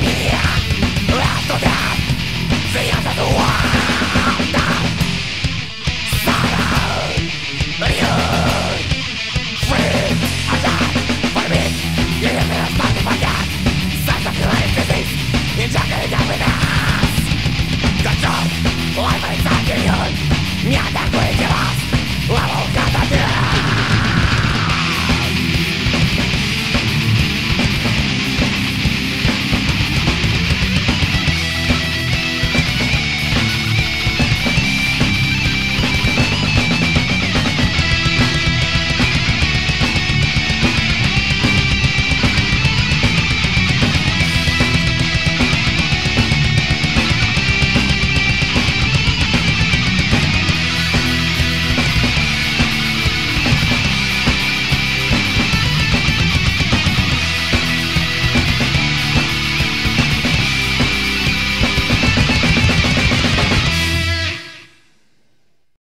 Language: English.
me